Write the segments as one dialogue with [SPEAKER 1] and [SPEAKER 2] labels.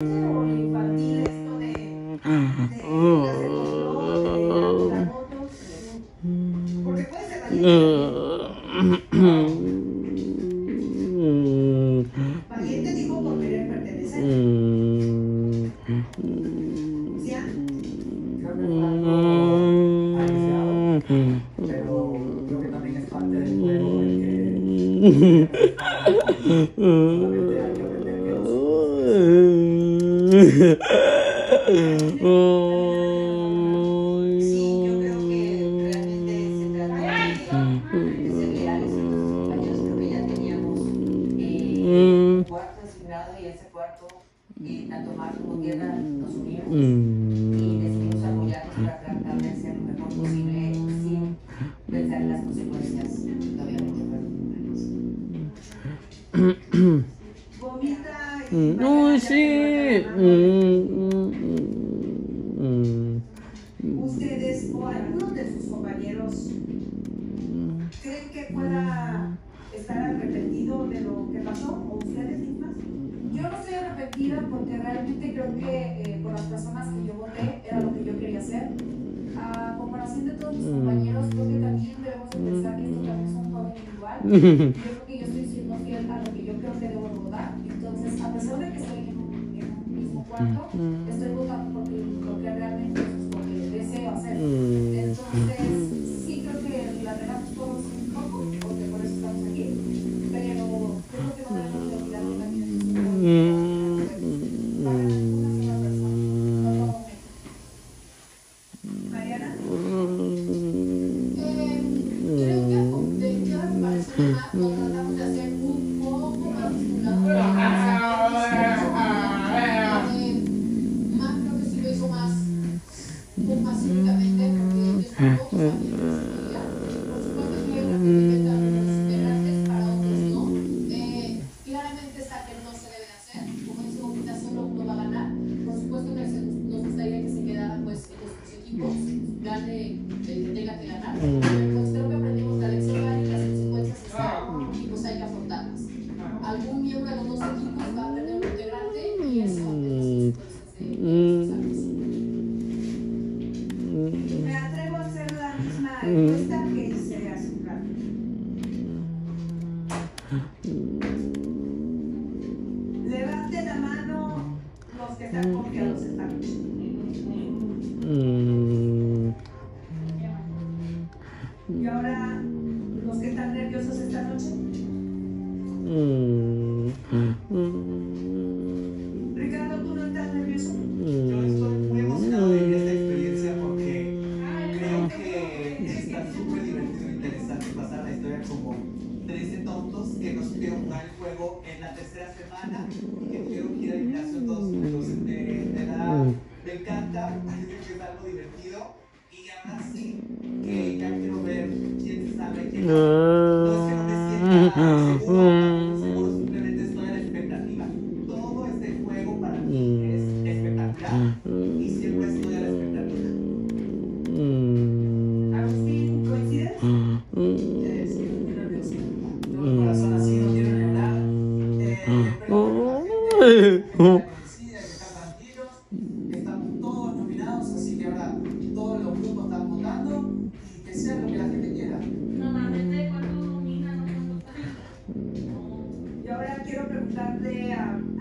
[SPEAKER 1] infantil esto de, valiente. Dijo por querer pertenecer.
[SPEAKER 2] Pero creo que también es parte del juego
[SPEAKER 1] Sí, Vomita y
[SPEAKER 3] No,
[SPEAKER 1] Mariana,
[SPEAKER 3] sí.
[SPEAKER 1] ya ¿Ustedes o algunos de sus compañeros creen que pueda estar arrepentido de lo que pasó o ustedes mismas?
[SPEAKER 4] Yo no estoy arrepentida porque realmente creo que eh, por las personas que yo voté era lo que yo quería hacer. A comparación de todos mis compañeros, creo que también debemos de pensar que esto también es un juego individual. un mismo Algún miembro de los dos equipos va a
[SPEAKER 1] Ricardo, ¿tú no estás nervioso?
[SPEAKER 2] Yo estoy muy emocionado de esta experiencia porque creo que está súper divertido e interesante pasar la historia como 13 tontos que no supieron jugar el juego en la tercera semana y que tuvieron que ir al gimnasio todos juntos. Eh, me, encanta, parece que es algo divertido y ahora sí que ya quiero ver quién sabe quién es que no me sienta seguro,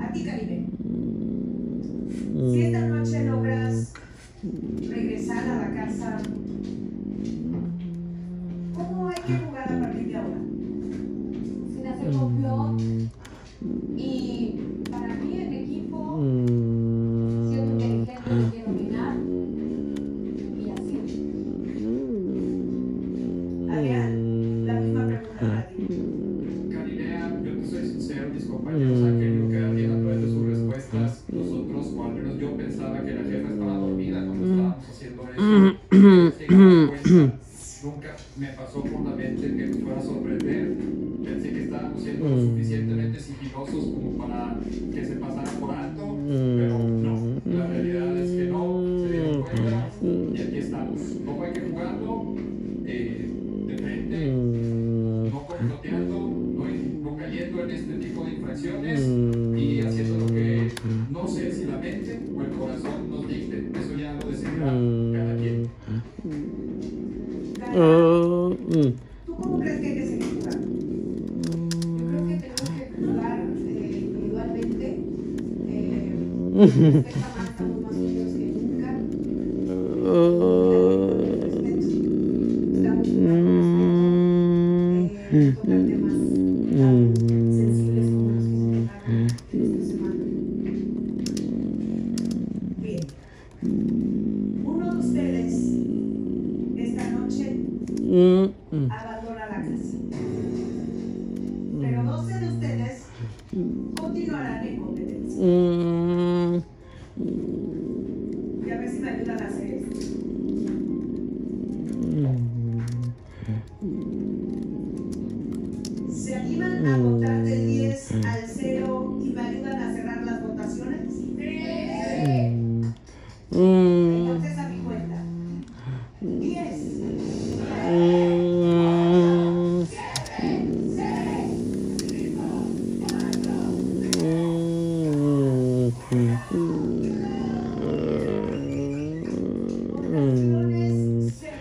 [SPEAKER 2] a, a
[SPEAKER 1] ti, Caribe.
[SPEAKER 5] Sorprender. Pensé que estábamos siendo lo suficientemente sigilosos como para que se pasara por alto, pero no. La realidad es que no, se dieron cuenta y aquí estamos. ¿Cómo hay que jugarlo? Eh, de frente, no comploteando, no, no cayendo en este tipo de infracciones y haciendo lo que no sé si la mente o el corazón
[SPEAKER 1] Eh, esta marca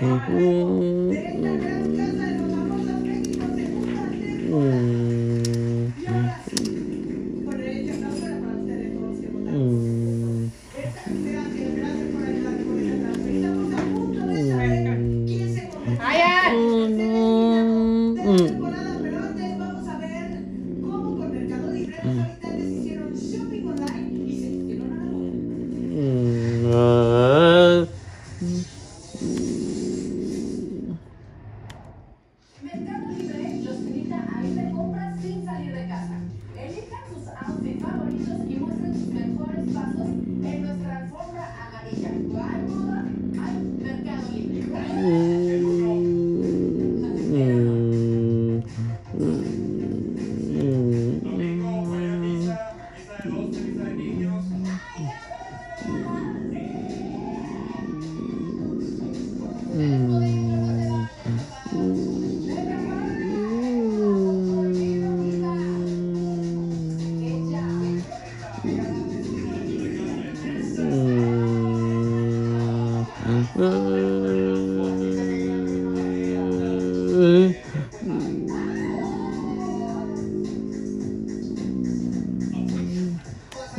[SPEAKER 1] de este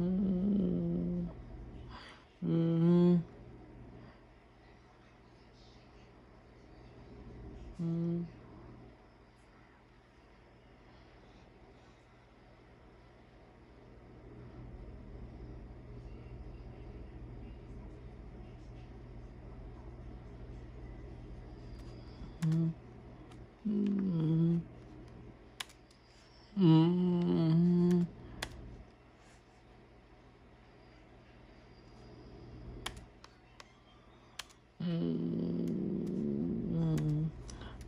[SPEAKER 1] 嗯嗯嗯嗯嗯。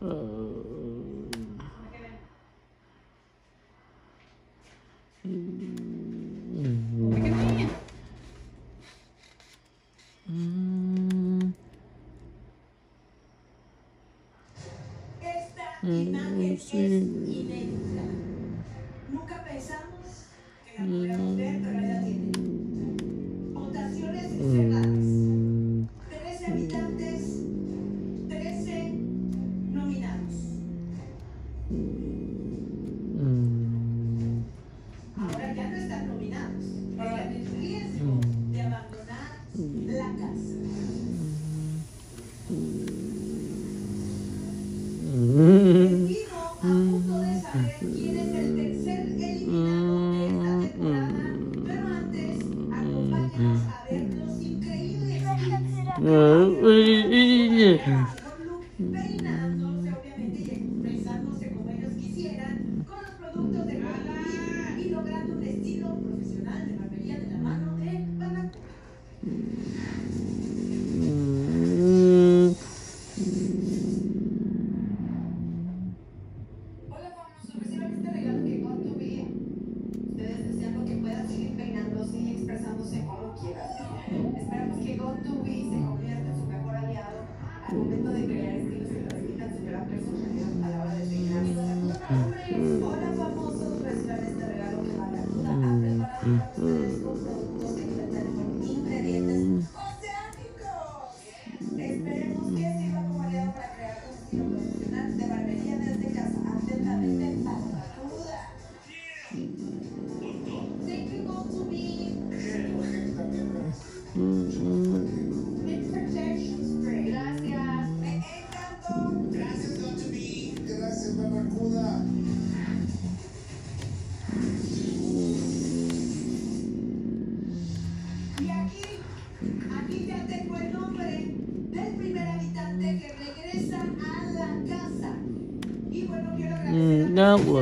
[SPEAKER 1] Esta
[SPEAKER 6] mm.
[SPEAKER 7] imagen
[SPEAKER 6] mm,
[SPEAKER 8] es inédita. Nunca pensamos que la mujer mujer, pero ella tiene votaciones encerradas.
[SPEAKER 6] Mm.
[SPEAKER 8] Tres habitantes. Ừ. ừ,
[SPEAKER 1] ừ, ừ. ừ. ừ. ừ. que GoToWe se convierte en su mejor aliado al momento de crear estilos que transmitan su gran personalidad a la hora de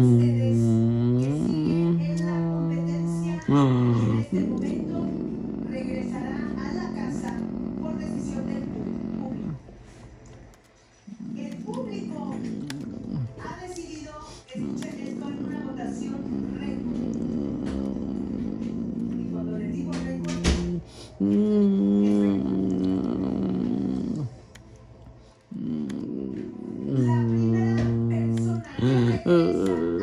[SPEAKER 8] Hum. うん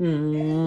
[SPEAKER 1] Mm. Mm.